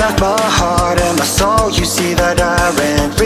not my heart and my soul You see that I ran